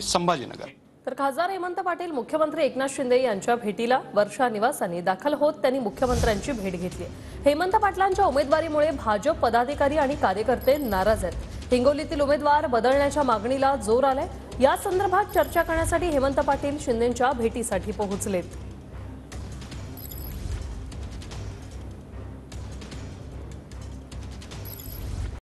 संभाजीनगर. तर खासदार हेमंत पाटील मुख्यमंत्री एकनाथ शिंदे यांच्या भेटीला वर्षा निवासांनी दाखल होत त्यांनी मुख्यमंत्र्यांची भेट घेतली. हेमंत पाटलांच्या उमेदवारीमुळे भाजप पदाधिकारी आणि कार्यकर्ते नाराज आहेत. हिंगोलीतील उमेदवार बदलण्याच्या मागणीला जोर आलाय. या संदर्भात चर्चा करण्यासाठी हेमंत पाटील शिंदेच्या भेटीसाठी पोहोचलेत.